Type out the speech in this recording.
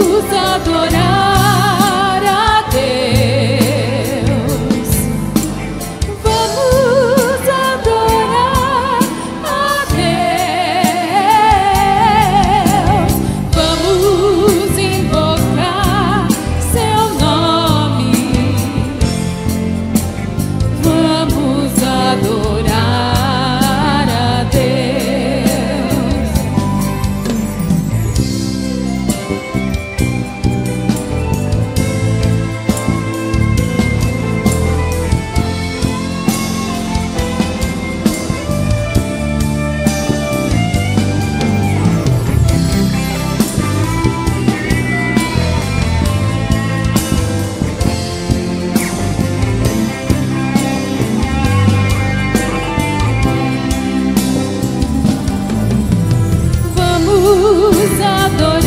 adorar adorar